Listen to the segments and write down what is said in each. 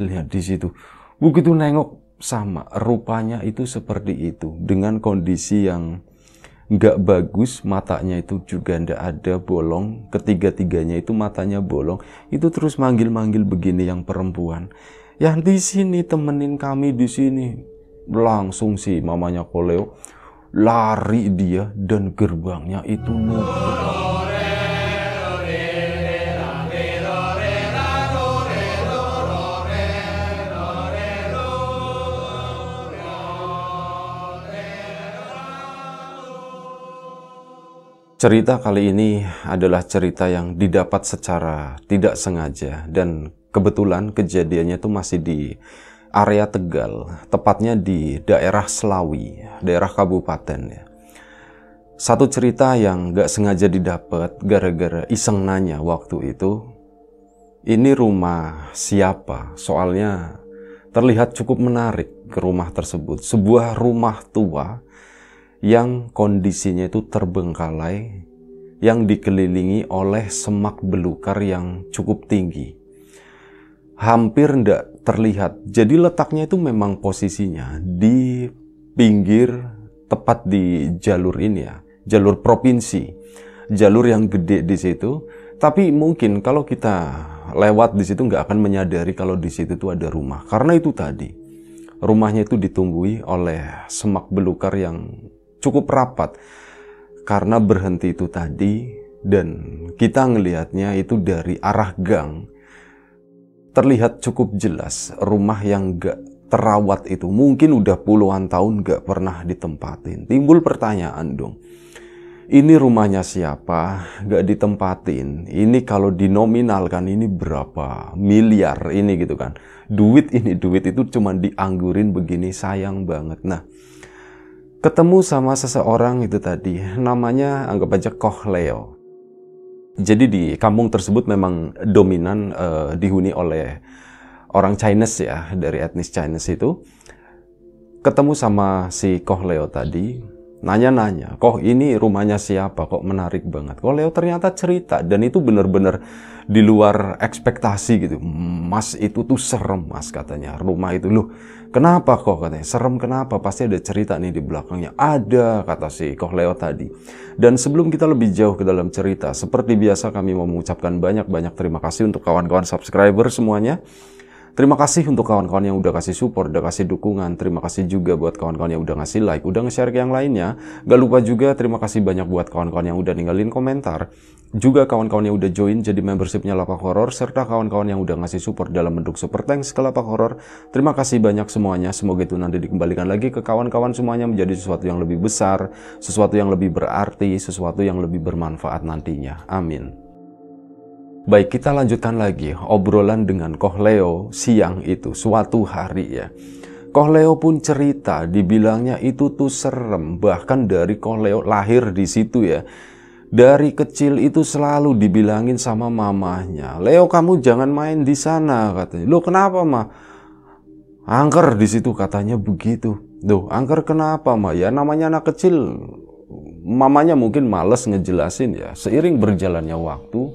lihat di situ. Begitu nengok sama, rupanya itu seperti itu dengan kondisi yang nggak bagus, matanya itu juga ndak ada bolong, ketiga-tiganya itu matanya bolong, itu terus manggil-manggil begini yang perempuan. Yang di sini temenin kami di sini langsung sih mamanya Koleo lari dia dan gerbangnya itu nutup. Cerita kali ini adalah cerita yang didapat secara tidak sengaja dan kebetulan kejadiannya itu masih di area Tegal, tepatnya di daerah Selawi, daerah kabupaten ya. Satu cerita yang gak sengaja didapat gara-gara iseng nanya waktu itu, ini rumah siapa? Soalnya terlihat cukup menarik ke rumah tersebut. Sebuah rumah tua yang kondisinya itu terbengkalai, yang dikelilingi oleh semak belukar yang cukup tinggi. Hampir tidak terlihat. Jadi letaknya itu memang posisinya di pinggir tepat di jalur ini ya, jalur provinsi. Jalur yang gede di situ. Tapi mungkin kalau kita lewat di situ nggak akan menyadari kalau di situ tuh ada rumah. Karena itu tadi rumahnya itu ditunggui oleh semak belukar yang cukup rapat. Karena berhenti itu tadi dan kita ngelihatnya itu dari arah gang. Terlihat cukup jelas rumah yang gak terawat itu. Mungkin udah puluhan tahun gak pernah ditempatin. Timbul pertanyaan dong ini rumahnya siapa? Gak ditempatin. Ini kalau dinominalkan ini berapa miliar ini gitu kan? Duit ini duit itu cuma dianggurin begini sayang banget. Nah ketemu sama seseorang itu tadi, namanya anggap aja Koh Leo. Jadi di kampung tersebut memang dominan uh, dihuni oleh orang Chinese ya, dari etnis Chinese itu. Ketemu sama si Koh Leo tadi, nanya-nanya, kok ini rumahnya siapa, kok menarik banget. Kok Leo ternyata cerita, dan itu benar-benar di luar ekspektasi gitu. Mas itu tuh serem mas katanya, rumah itu. Loh Kenapa kok katanya? Serem kenapa? Pasti ada cerita nih di belakangnya. Ada kata si Koh Leo tadi. Dan sebelum kita lebih jauh ke dalam cerita, seperti biasa kami mau mengucapkan banyak-banyak terima kasih untuk kawan-kawan subscriber semuanya. Terima kasih untuk kawan-kawan yang udah kasih support, udah kasih dukungan. Terima kasih juga buat kawan-kawan yang udah ngasih like, udah nge-share ke yang lainnya. Gak lupa juga terima kasih banyak buat kawan-kawan yang udah ninggalin komentar. Juga kawan-kawan yang udah join jadi membershipnya Lapak Horror, serta kawan-kawan yang udah ngasih support dalam bentuk super thanks ke Lapak Horror. Terima kasih banyak semuanya. Semoga itu nanti dikembalikan lagi ke kawan-kawan semuanya menjadi sesuatu yang lebih besar, sesuatu yang lebih berarti, sesuatu yang lebih bermanfaat nantinya. Amin. Baik, kita lanjutkan lagi obrolan dengan Koh Leo siang itu, suatu hari ya. Koh Leo pun cerita, dibilangnya itu tuh serem, bahkan dari Koh Leo lahir di situ ya. Dari kecil itu selalu dibilangin sama mamahnya, Leo kamu jangan main di sana katanya. Lo kenapa mah? Angker di situ katanya begitu. Duh, angker kenapa mah? Ya namanya anak kecil, mamanya mungkin males ngejelasin ya. Seiring berjalannya waktu,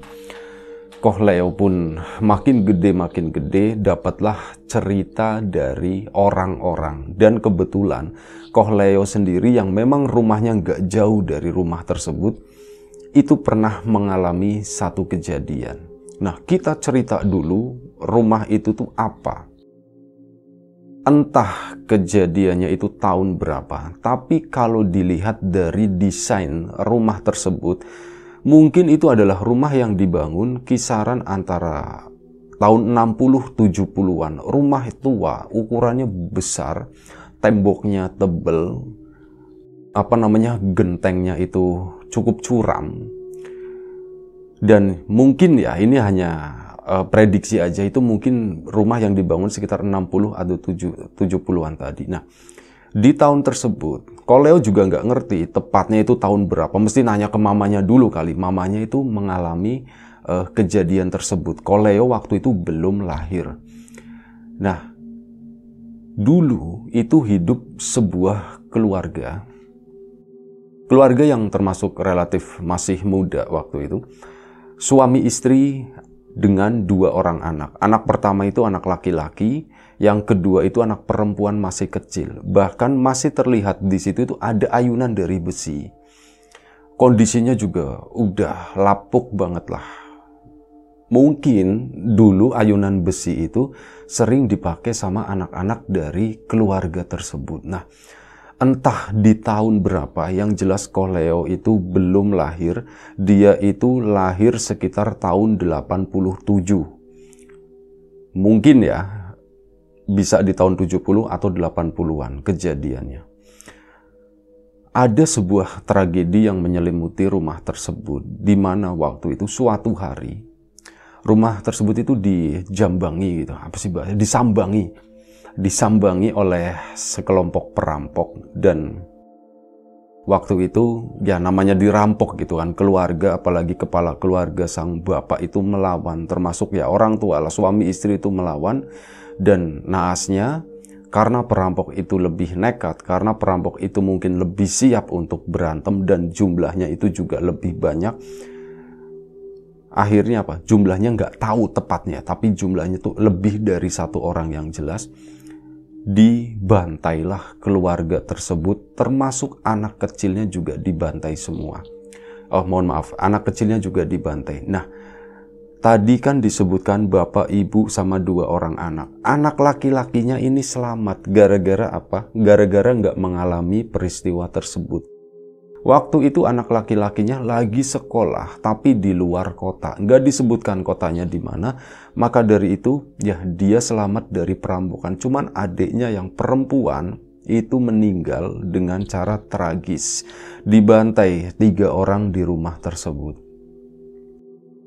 Koh Leo pun makin gede makin gede dapatlah cerita dari orang-orang dan kebetulan Koh Leo sendiri yang memang rumahnya nggak jauh dari rumah tersebut itu pernah mengalami satu kejadian. Nah kita cerita dulu rumah itu tuh apa. Entah kejadiannya itu tahun berapa, tapi kalau dilihat dari desain rumah tersebut, Mungkin itu adalah rumah yang dibangun kisaran antara tahun 60-70-an. Rumah tua, ukurannya besar, temboknya tebel, apa namanya, gentengnya itu cukup curam. Dan mungkin ya, ini hanya uh, prediksi aja, itu mungkin rumah yang dibangun sekitar 60 atau 70-an tadi. Nah, di tahun tersebut, Koleo juga nggak ngerti tepatnya itu tahun berapa. Mesti nanya ke mamanya dulu kali. Mamanya itu mengalami uh, kejadian tersebut. Koleo waktu itu belum lahir. Nah, dulu itu hidup sebuah keluarga. Keluarga yang termasuk relatif masih muda waktu itu. Suami istri dengan dua orang anak. Anak pertama itu anak laki-laki, yang kedua itu anak perempuan masih kecil. Bahkan masih terlihat di situ itu ada ayunan dari besi. Kondisinya juga udah lapuk banget lah. Mungkin dulu ayunan besi itu sering dipakai sama anak-anak dari keluarga tersebut. Nah, entah di tahun berapa yang jelas Koleo itu belum lahir dia itu lahir sekitar tahun 87 mungkin ya bisa di tahun 70 atau 80-an kejadiannya. Ada sebuah tragedi yang menyelimuti rumah tersebut di mana waktu itu suatu hari rumah tersebut itu dijambangi gitu. Apa sih bahasa disambangi. Disambangi oleh sekelompok perampok dan waktu itu ya namanya dirampok gitu kan keluarga apalagi kepala keluarga sang bapak itu melawan termasuk ya orang tua lah suami istri itu melawan dan naasnya karena perampok itu lebih nekat karena perampok itu mungkin lebih siap untuk berantem dan jumlahnya itu juga lebih banyak akhirnya apa jumlahnya nggak tahu tepatnya tapi jumlahnya itu lebih dari satu orang yang jelas dibantailah keluarga tersebut, termasuk anak kecilnya juga dibantai semua. Oh, mohon maaf, anak kecilnya juga dibantai. Nah, tadi kan disebutkan bapak, ibu, sama dua orang anak. Anak laki-lakinya ini selamat. Gara-gara apa? Gara-gara nggak mengalami peristiwa tersebut. Waktu itu anak laki-lakinya lagi sekolah, tapi di luar kota. Nggak disebutkan kotanya di mana. Maka dari itu, ya dia selamat dari perampokan. Cuman adiknya yang perempuan itu meninggal dengan cara tragis. Dibantai tiga orang di rumah tersebut.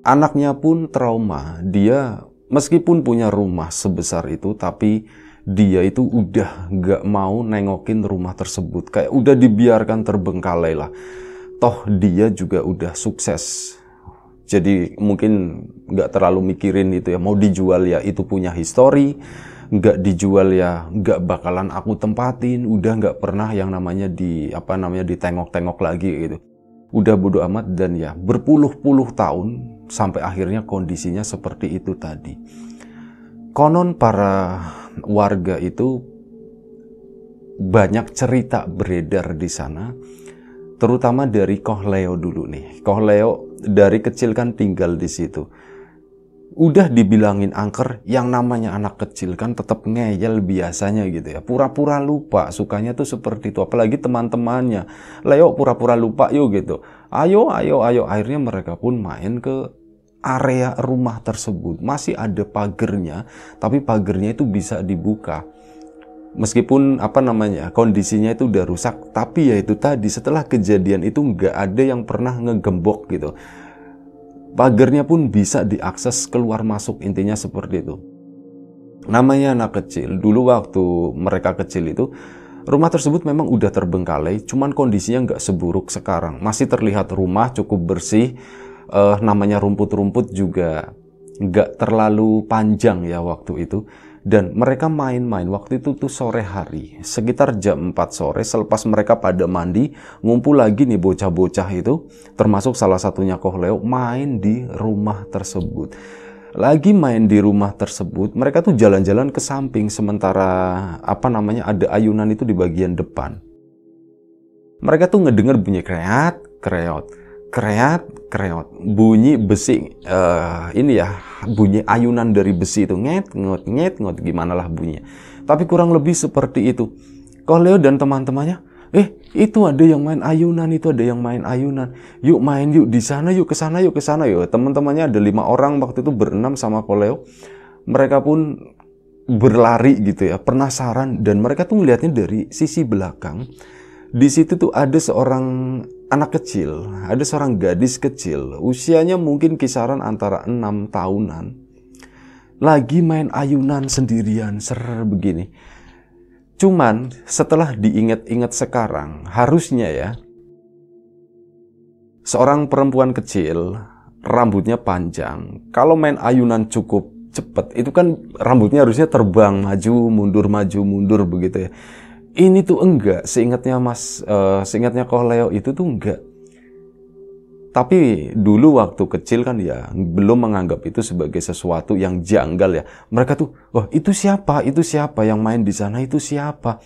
Anaknya pun trauma. Dia meskipun punya rumah sebesar itu, tapi dia itu udah gak mau nengokin rumah tersebut. Kayak udah dibiarkan terbengkalai lah. Toh dia juga udah sukses. Jadi mungkin gak terlalu mikirin itu ya. Mau dijual ya itu punya histori. Gak dijual ya gak bakalan aku tempatin. Udah gak pernah yang namanya di apa namanya ditengok-tengok lagi gitu. Udah bodo amat dan ya berpuluh-puluh tahun sampai akhirnya kondisinya seperti itu tadi. Konon para warga itu banyak cerita beredar di sana, terutama dari Koh Leo dulu nih. Koh Leo dari kecil kan tinggal di situ. Udah dibilangin angker, yang namanya anak kecil kan tetap ngeyel biasanya gitu ya. Pura-pura lupa, sukanya tuh seperti itu. Apalagi teman-temannya. Leo pura-pura lupa yuk gitu. Ayo, ayo, ayo. Akhirnya mereka pun main ke area rumah tersebut masih ada pagernya, tapi pagernya itu bisa dibuka. Meskipun apa namanya kondisinya itu udah rusak, tapi ya itu tadi setelah kejadian itu nggak ada yang pernah ngegembok gitu. Pagernya pun bisa diakses keluar masuk intinya seperti itu. Namanya anak kecil, dulu waktu mereka kecil itu Rumah tersebut memang udah terbengkalai, cuman kondisinya nggak seburuk sekarang. Masih terlihat rumah cukup bersih, uh, namanya rumput-rumput juga nggak terlalu panjang ya waktu itu. Dan mereka main-main waktu itu tuh sore hari sekitar jam 4 sore selepas mereka pada mandi ngumpul lagi nih bocah-bocah itu termasuk salah satunya Kohleo main di rumah tersebut lagi main di rumah tersebut mereka tuh jalan-jalan ke samping sementara apa namanya ada ayunan itu di bagian depan. Mereka tuh ngedenger bunyi kreat kreot kreat kreot. Bunyi besi uh, ini ya bunyi ayunan dari besi itu. Nget ngot nget ngot gimana lah bunyinya. Tapi kurang lebih seperti itu. Leo dan teman-temannya eh itu ada yang main ayunan itu ada yang main ayunan. Yuk main yuk di sana yuk ke sana yuk ke sana yuk. Teman-temannya ada lima orang waktu itu berenam sama Koleo. Mereka pun berlari gitu ya penasaran. Dan mereka tuh melihatnya dari sisi belakang. Di situ tuh ada seorang anak kecil, ada seorang gadis kecil, usianya mungkin kisaran antara enam tahunan, lagi main ayunan sendirian, ser begini. Cuman setelah diingat-ingat sekarang, harusnya ya, seorang perempuan kecil, rambutnya panjang, kalau main ayunan cukup cepat, itu kan rambutnya harusnya terbang, maju, mundur, maju, mundur begitu ya. Ini tuh enggak seingatnya mas uh, seingatnya Kohleo itu tuh enggak Tapi dulu waktu kecil kan ya belum menganggap itu sebagai sesuatu yang janggal ya. Mereka tuh, wah itu siapa? Itu siapa yang main di sana? Itu siapa?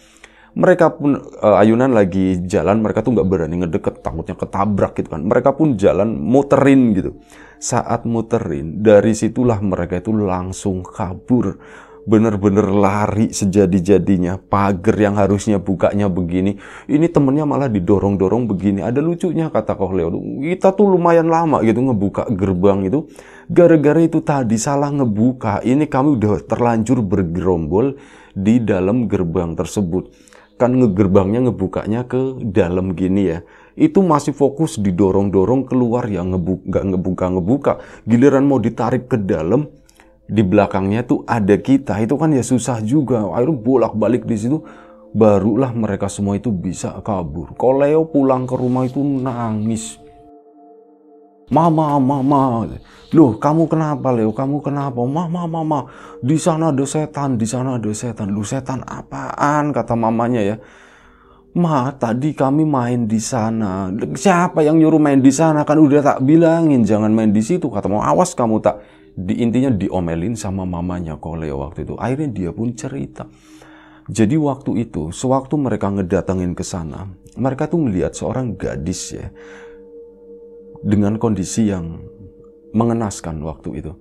Mereka pun uh, ayunan lagi jalan, mereka tuh nggak berani ngedeket, takutnya ketabrak gitu kan. Mereka pun jalan muterin gitu. Saat muterin, dari situlah mereka itu langsung kabur bener-bener lari sejadi-jadinya pagar yang harusnya bukanya begini. Ini temennya malah didorong-dorong begini. Ada lucunya kata Leo. Kita tuh lumayan lama gitu ngebuka gerbang itu. Gara-gara itu tadi salah ngebuka. Ini kami udah terlanjur bergerombol di dalam gerbang tersebut. Kan ngegerbangnya ngebukanya ke dalam gini ya. Itu masih fokus didorong-dorong keluar ya ngebuka ngebuka ngebuka giliran mau ditarik ke dalam di belakangnya tuh ada kita itu kan ya susah juga akhirnya bolak-balik di situ barulah mereka semua itu bisa kabur kalau Leo pulang ke rumah itu nangis Mama, mama, loh kamu kenapa Leo? Kamu kenapa? Mama, mama, di sana ada setan, di sana ada setan. Lu setan apaan? Kata mamanya ya. Ma, tadi kami main di sana. Siapa yang nyuruh main di sana? Kan udah tak bilangin jangan main di situ. Kata mau awas kamu tak di intinya diomelin sama mamanya Koleo waktu itu. Akhirnya dia pun cerita. Jadi waktu itu, sewaktu mereka ngedatengin ke sana, mereka tuh melihat seorang gadis ya dengan kondisi yang mengenaskan waktu itu.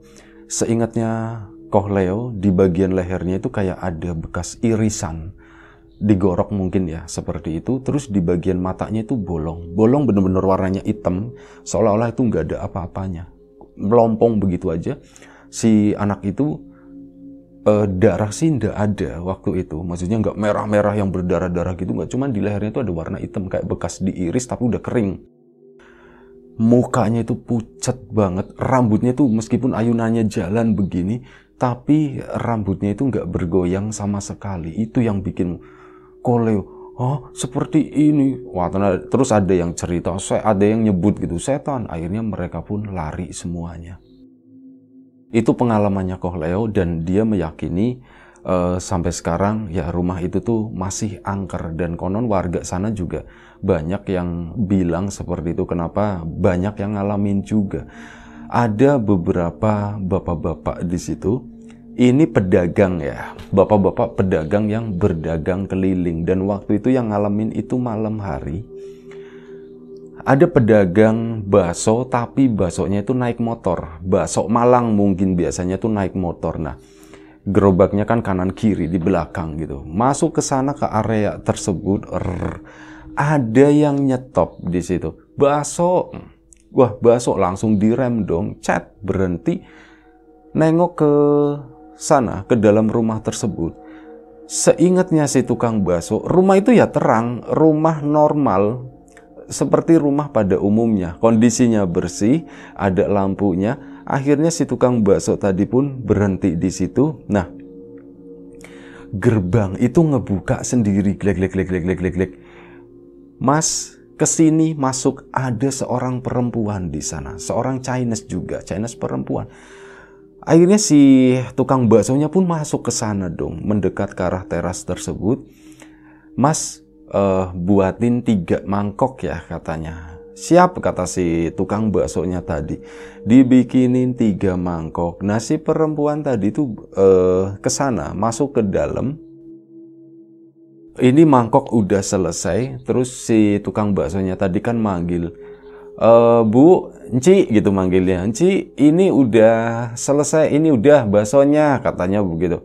Seingatnya Kohleo di bagian lehernya itu kayak ada bekas irisan digorok mungkin ya seperti itu terus di bagian matanya itu bolong bolong bener-bener warnanya hitam seolah-olah itu nggak ada apa-apanya melompong begitu aja si anak itu uh, darah sih ndak ada waktu itu. Maksudnya nggak merah-merah yang berdarah-darah gitu nggak. Cuman di lehernya itu ada warna hitam kayak bekas diiris tapi udah kering. Mukanya itu pucat banget. Rambutnya itu meskipun ayunannya jalan begini tapi rambutnya itu nggak bergoyang sama sekali. Itu yang bikin koleo oh seperti ini. Wah terus ada yang cerita ada yang nyebut gitu setan. Akhirnya mereka pun lari semuanya. Itu pengalamannya Kohleo dan dia meyakini uh, sampai sekarang ya rumah itu tuh masih angker dan konon warga sana juga banyak yang bilang seperti itu. Kenapa? Banyak yang ngalamin juga. Ada beberapa bapak-bapak di situ ini pedagang ya, bapak-bapak pedagang yang berdagang keliling dan waktu itu yang ngalamin itu malam hari. Ada pedagang bakso tapi baksonya itu naik motor. Bakso Malang mungkin biasanya tuh naik motor. Nah, gerobaknya kan kanan kiri di belakang gitu. Masuk ke sana ke area tersebut, rrr, ada yang nyetop di situ. Bakso. Wah, bakso langsung direm dong, cat berhenti nengok ke sana ke dalam rumah tersebut, seingatnya si tukang bakso, rumah itu ya terang, rumah normal seperti rumah pada umumnya. Kondisinya bersih, ada lampunya. Akhirnya si tukang bakso tadi pun berhenti di situ. Nah, gerbang itu ngebuka sendiri, glek glek glek glek glek glek glek. Mas, ke sini masuk ada seorang perempuan di sana, seorang Chinese juga, Chinese perempuan Akhirnya si tukang baksonya pun masuk ke sana dong, mendekat ke arah teras tersebut. Mas, uh, buatin tiga mangkok ya katanya. Siap kata si tukang baksonya tadi. Dibikinin tiga mangkok. Nah si perempuan tadi tuh uh, ke sana, masuk ke dalam. Ini mangkok udah selesai, terus si tukang baksonya tadi kan manggil, e, Bu, Enci gitu manggilnya. Enci, ini udah selesai, ini udah baksonya katanya begitu.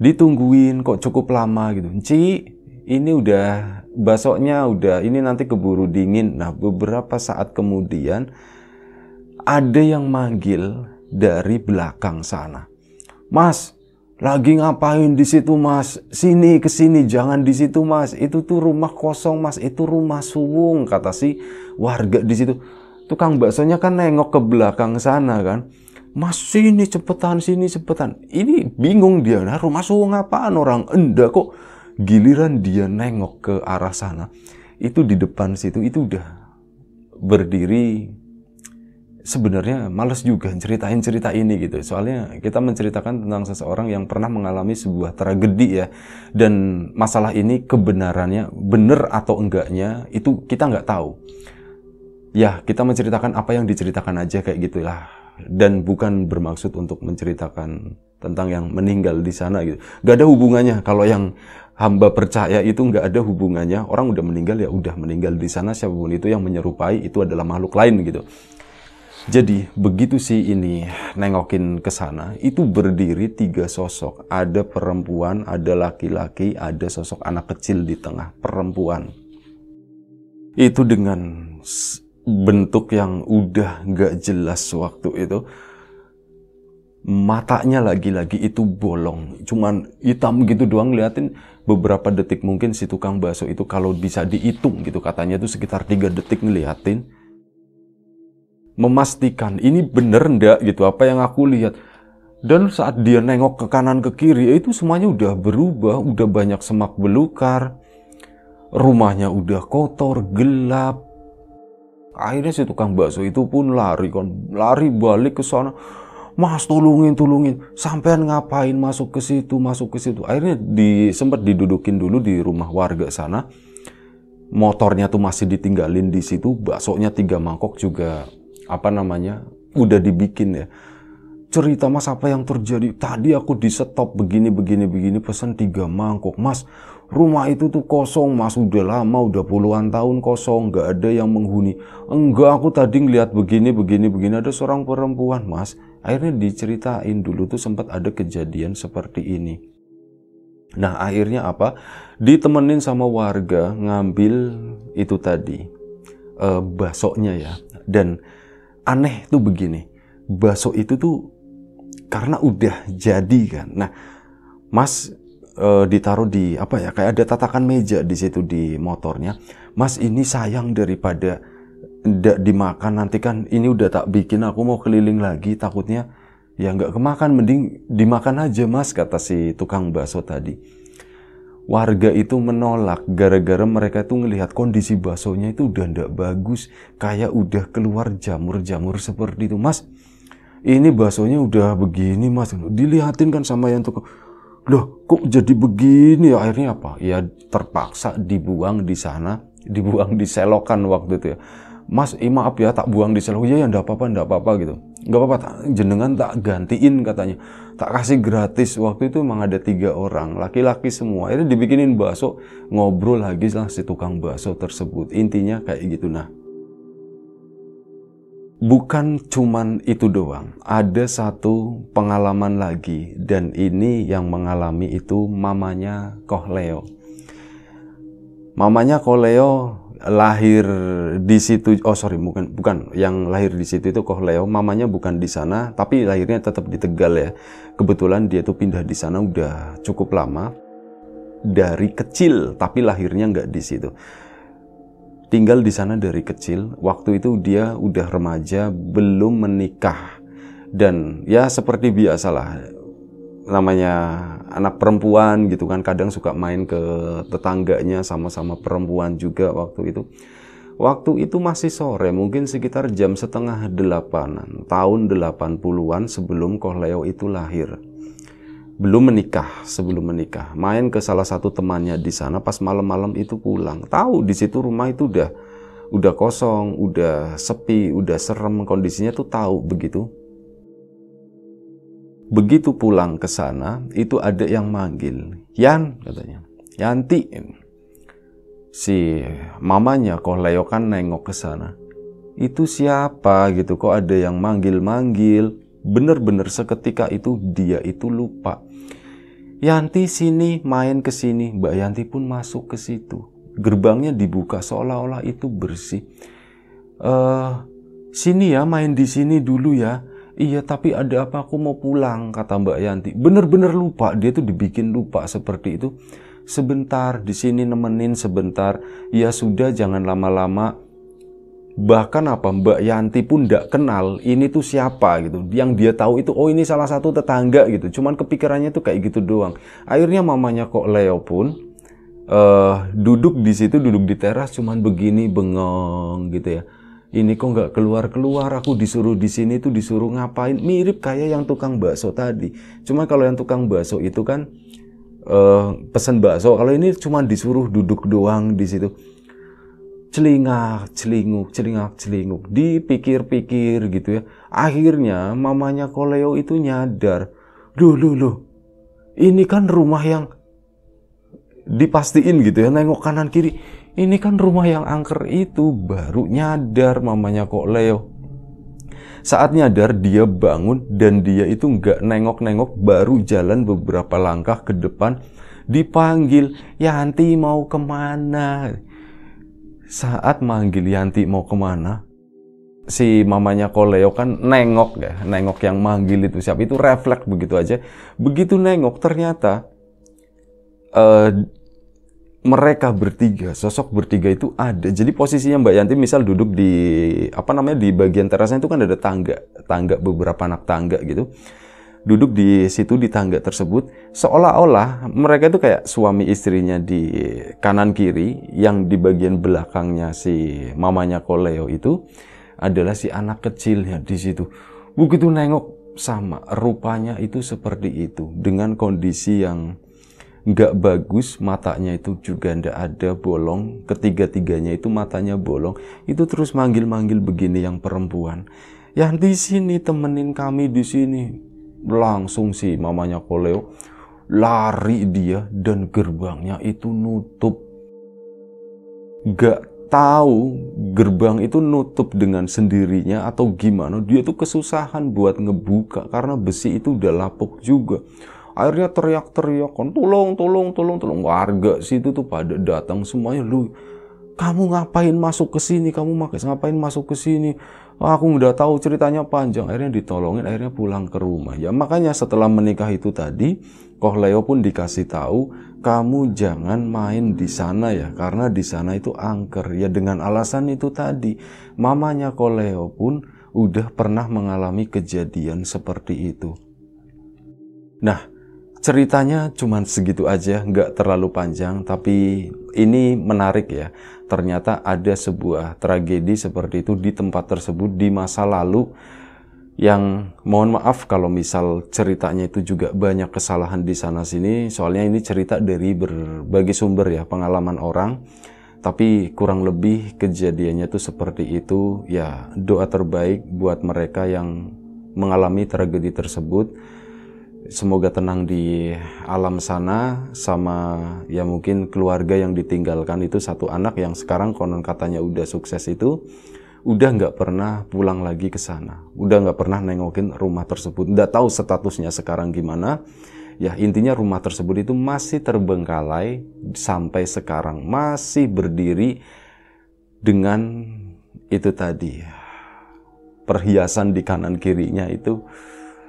Ditungguin kok cukup lama gitu. Enci, ini udah baksonya udah ini nanti keburu dingin. Nah, beberapa saat kemudian ada yang manggil dari belakang sana. Mas, lagi ngapain di situ mas? Sini ke sini, jangan di situ mas. Itu tuh rumah kosong mas, itu rumah suwung kata si warga di situ. Tukang baksonya kan nengok ke belakang sana kan. Mas sini cepetan, sini cepetan. Ini bingung dia, nah rumah suwung apaan orang? Enggak kok. Giliran dia nengok ke arah sana. Itu di depan situ, itu udah berdiri sebenarnya males juga ceritain cerita ini gitu. Soalnya kita menceritakan tentang seseorang yang pernah mengalami sebuah tragedi ya. Dan masalah ini kebenarannya benar atau enggaknya itu kita nggak tahu. Ya kita menceritakan apa yang diceritakan aja kayak gitulah dan bukan bermaksud untuk menceritakan tentang yang meninggal di sana gitu. Gak ada hubungannya kalau yang hamba percaya itu nggak ada hubungannya orang udah meninggal ya udah meninggal di sana siapa pun itu yang menyerupai itu adalah makhluk lain gitu. Jadi begitu sih ini nengokin ke sana, itu berdiri tiga sosok. Ada perempuan, ada laki-laki, ada sosok anak kecil di tengah perempuan. Itu dengan bentuk yang udah nggak jelas waktu itu. Matanya lagi-lagi itu bolong, cuman hitam gitu doang liatin beberapa detik mungkin si tukang bakso itu kalau bisa dihitung gitu katanya itu sekitar tiga detik ngeliatin memastikan ini bener ndak gitu apa yang aku lihat. Dan saat dia nengok ke kanan ke kiri itu semuanya udah berubah, udah banyak semak belukar. Rumahnya udah kotor, gelap. Akhirnya si tukang bakso itu pun lari kan, lari balik ke sana. Mas tolongin, tolongin. Sampean ngapain masuk ke situ, masuk ke situ. Akhirnya di sempat didudukin dulu di rumah warga sana. Motornya tuh masih ditinggalin di situ, baksonya tiga mangkok juga apa namanya udah dibikin ya cerita mas apa yang terjadi tadi aku di stop begini begini begini pesan tiga mangkok mas rumah itu tuh kosong mas. Udah lama udah puluhan tahun kosong. Nggak ada yang menghuni. Enggak aku tadi ngeliat begini begini begini. Ada seorang perempuan mas. Akhirnya diceritain dulu tuh sempat ada kejadian seperti ini. Nah akhirnya apa? Ditemenin sama warga ngambil itu tadi uh, basoknya ya. Dan aneh tuh begini, bakso itu tuh karena udah jadi kan. Nah, Mas e, ditaruh di apa ya kayak ada tatakan meja di situ di motornya. Mas ini sayang daripada ndak dimakan nanti kan ini udah tak bikin aku mau keliling lagi takutnya ya nggak kemakan mending dimakan aja mas kata si tukang bakso tadi. Warga itu menolak gara-gara mereka itu ngelihat kondisi baksonya itu udah ndak bagus kayak udah keluar jamur-jamur seperti itu. Mas ini baksonya udah begini mas. Dilihatin kan sama yang tukang loh kok jadi begini? Ya akhirnya apa? Ya terpaksa dibuang di sana dibuang di selokan waktu itu ya. Mas, eh, maaf ya tak buang di selokan ya ya ndak apa-apa ndak apa-apa gitu. Nggak apa-apa tak, jenengan tak gantiin katanya. Tak kasih gratis. Waktu itu emang ada tiga orang laki-laki semua. Itu dibikinin bakso ngobrol lagi lah si tukang bakso tersebut. Intinya kayak gitu nah bukan cuman itu doang. Ada satu pengalaman lagi. Dan ini yang mengalami itu mamanya Koh Leo. Mamanya Koh Leo lahir di situ oh sorry bukan bukan. Yang lahir di situ itu Leo. Mamanya bukan di sana tapi lahirnya tetap di Tegal ya. Kebetulan dia tuh pindah di sana udah cukup lama. Dari kecil tapi lahirnya nggak di situ tinggal di sana dari kecil waktu itu dia udah remaja belum menikah. Dan ya seperti biasalah namanya anak perempuan gitu kan kadang suka main ke tetangganya sama-sama perempuan juga waktu itu. Waktu itu masih sore mungkin sekitar jam setengah delapanan tahun 80-an sebelum Koh Leo itu lahir belum menikah sebelum menikah main ke salah satu temannya di sana pas malam-malam itu pulang tahu di situ rumah itu udah udah kosong udah sepi udah serem kondisinya tuh tahu begitu Begitu pulang ke sana, itu ada yang manggil. Yan, katanya. Yanti. Si mamanya kok Leo kan nengok ke sana. Itu siapa gitu, kok ada yang manggil-manggil. Bener-bener seketika itu dia itu lupa. Yanti sini, main ke sini. Mbak Yanti pun masuk ke situ. Gerbangnya dibuka seolah-olah itu bersih. Uh, sini ya, main di sini dulu ya Iya tapi ada apa aku mau pulang kata Mbak Yanti. Bener-bener lupa dia tuh dibikin lupa seperti itu. Sebentar di sini nemenin sebentar. Ya sudah jangan lama-lama. Bahkan apa Mbak Yanti pun tidak kenal ini tuh siapa gitu. Yang dia tahu itu oh ini salah satu tetangga gitu. Cuman kepikirannya tuh kayak gitu doang. Akhirnya mamanya kok Leo pun uh, duduk di situ duduk di teras cuman begini bengong gitu ya ini kok nggak keluar keluar aku disuruh di sini tuh disuruh ngapain mirip kayak yang tukang bakso tadi cuma kalau yang tukang bakso itu kan uh, pesan bakso kalau ini cuma disuruh duduk doang di situ celingak, celinguk, celingak, celinguk, dipikir-pikir gitu ya. Akhirnya mamanya Koleo itu nyadar, loh, loh, loh, ini kan rumah yang dipastiin gitu ya, nengok kanan kiri, ini kan rumah yang angker itu, baru nyadar mamanya Koleo. Saat nyadar dia bangun dan dia itu nggak nengok-nengok baru jalan beberapa langkah ke depan dipanggil Yanti mau ke mana saat manggil Yanti mau ke mana, si mamanya Koleo kan nengok ya, nengok yang manggil itu siapa itu refleks begitu aja. Begitu nengok ternyata uh, mereka bertiga, sosok bertiga itu ada. Jadi posisinya Mbak Yanti misal duduk di apa namanya di bagian terasnya itu kan ada tangga, tangga beberapa anak tangga gitu duduk di situ di tangga tersebut seolah-olah mereka itu kayak suami istrinya di kanan kiri yang di bagian belakangnya si mamanya Koleo itu adalah si anak kecilnya di situ. Begitu nengok sama rupanya itu seperti itu. Dengan kondisi yang nggak bagus matanya itu juga ndak ada bolong ketiga-tiganya itu matanya bolong. Itu terus manggil-manggil begini yang perempuan. Yang di sini temenin kami di sini langsung si mamanya Koleo lari dia dan gerbangnya itu nutup. Gak tahu gerbang itu nutup dengan sendirinya atau gimana. Dia tuh kesusahan buat ngebuka karena besi itu udah lapuk juga. Akhirnya teriak-teriak kan, tolong, tolong, tolong, tolong. Warga situ tuh pada datang semuanya. Lu, kamu ngapain masuk ke sini? Kamu ngapain masuk ke sini? Oh, aku udah tahu ceritanya panjang. Akhirnya ditolongin akhirnya pulang ke rumah. Ya makanya setelah menikah itu tadi Koh Leo pun dikasih tahu kamu jangan main di sana ya karena di sana itu angker. Ya dengan alasan itu tadi. Mamanya Koh Leo pun udah pernah mengalami kejadian seperti itu. Nah ceritanya cuma segitu aja, nggak terlalu panjang, tapi ini menarik ya. Ternyata ada sebuah tragedi seperti itu di tempat tersebut di masa lalu yang mohon maaf kalau misal ceritanya itu juga banyak kesalahan di sana sini. Soalnya ini cerita dari berbagai sumber ya, pengalaman orang. Tapi kurang lebih kejadiannya itu seperti itu. Ya, doa terbaik buat mereka yang mengalami tragedi tersebut semoga tenang di alam sana sama ya mungkin keluarga yang ditinggalkan itu satu anak yang sekarang konon katanya udah sukses itu udah nggak pernah pulang lagi ke sana. Udah nggak pernah nengokin rumah tersebut. Nggak tahu statusnya sekarang gimana. Ya intinya rumah tersebut itu masih terbengkalai sampai sekarang. Masih berdiri dengan itu tadi perhiasan di kanan kirinya itu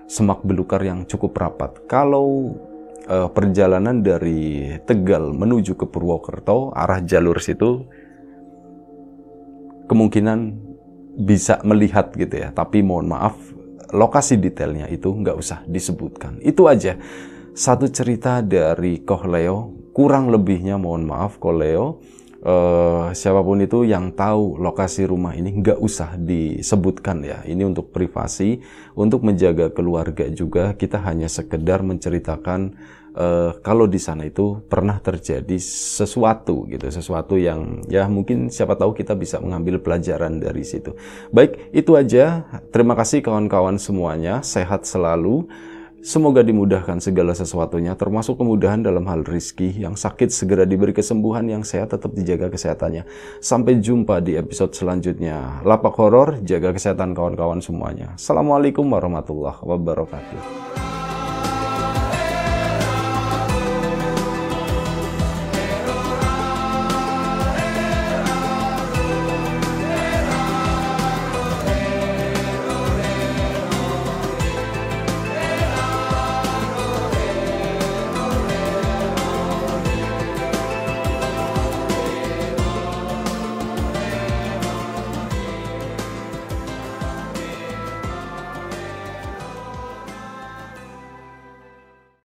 semak belukar yang cukup rapat. Kalau uh, perjalanan dari Tegal menuju ke Purwokerto, arah jalur situ kemungkinan bisa melihat gitu ya. Tapi mohon maaf, lokasi detailnya itu nggak usah disebutkan. Itu aja satu cerita dari Koh Leo. Kurang lebihnya mohon maaf Koh Leo uh, siapa pun itu yang tahu lokasi rumah ini nggak usah disebutkan ya. Ini untuk privasi, untuk menjaga keluarga juga. Kita hanya sekedar menceritakan uh, kalau di sana itu pernah terjadi sesuatu gitu, sesuatu yang ya mungkin siapa tahu kita bisa mengambil pelajaran dari situ. Baik, itu aja. Terima kasih kawan-kawan semuanya. Sehat selalu. Semoga dimudahkan segala sesuatunya, termasuk kemudahan dalam hal rizki. Yang sakit segera diberi kesembuhan, yang sehat tetap dijaga kesehatannya. Sampai jumpa di episode selanjutnya. Lapak horor, jaga kesehatan kawan-kawan semuanya. Assalamualaikum warahmatullahi wabarakatuh.